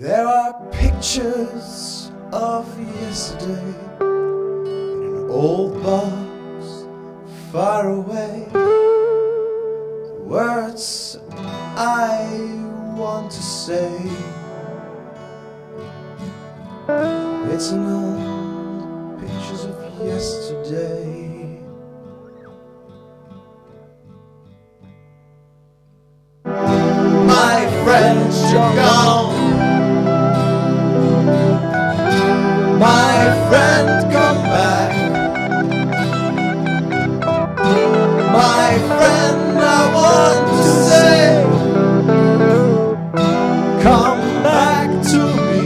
There are pictures of yesterday in an old box far away. The words I want to say. It's on pictures of yesterday. My friends are gone. My friend, come back. My friend, I want to say, come back to me.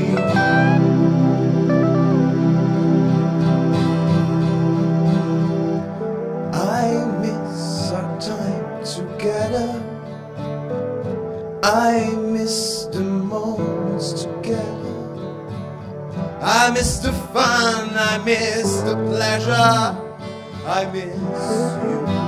I miss our time together. I miss the moments together. I miss the fun, I miss the pleasure, I miss you.